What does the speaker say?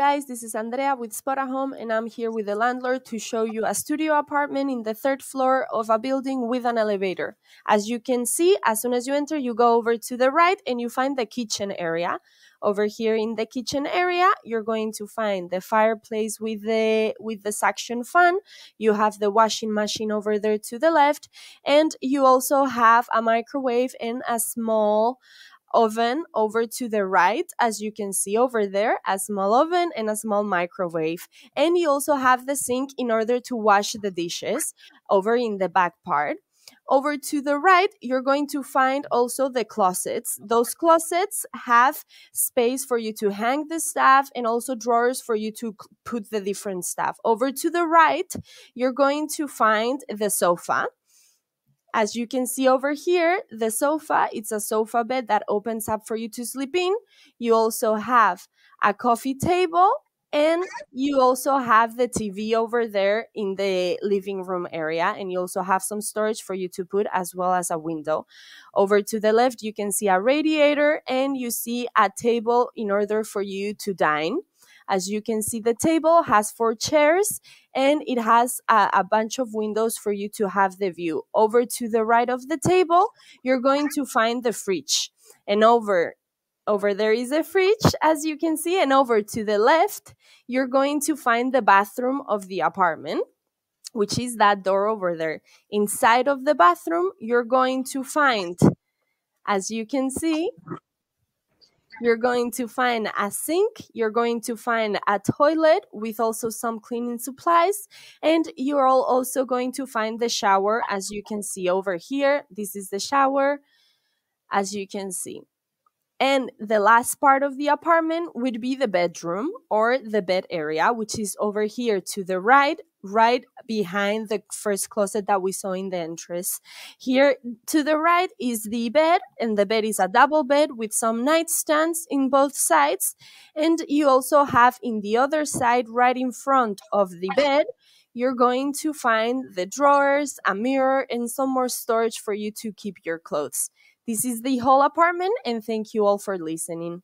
guys, this is Andrea with Spotahome, and I'm here with the landlord to show you a studio apartment in the third floor of a building with an elevator. As you can see, as soon as you enter, you go over to the right and you find the kitchen area. Over here in the kitchen area, you're going to find the fireplace with the with the suction fan. You have the washing machine over there to the left, and you also have a microwave and a small oven over to the right, as you can see over there, a small oven and a small microwave. And you also have the sink in order to wash the dishes over in the back part. Over to the right, you're going to find also the closets. Those closets have space for you to hang the stuff and also drawers for you to put the different stuff. Over to the right, you're going to find the sofa as you can see over here, the sofa, it's a sofa bed that opens up for you to sleep in. You also have a coffee table and you also have the TV over there in the living room area, and you also have some storage for you to put as well as a window. Over to the left, you can see a radiator and you see a table in order for you to dine. As you can see, the table has four chairs and it has a, a, bunch of windows for you to have the view. Over to the right of the table, you're going to find the fridge. And over over there is a fridge, as you can see, and over to the left, you're going to find the bathroom of the apartment which is that door over there. Inside of the bathroom, you're going to find, as you can see, you're going to find a sink, you're going to find a toilet with also some cleaning supplies, and you're all also going to find the shower as you can see over here. This is the shower, as you can see. And the last part of the apartment would be the bedroom or the bed area, which is over here to the right, right behind the first closet that we saw in the entrance. Here to the right is the bed, and the bed is a double bed with some nightstands in both sides. And you also have in the other side, right in front of the bed, you're going to find the drawers, a mirror, and some more storage for you to keep your clothes. This is the whole apartment, and thank you all for listening.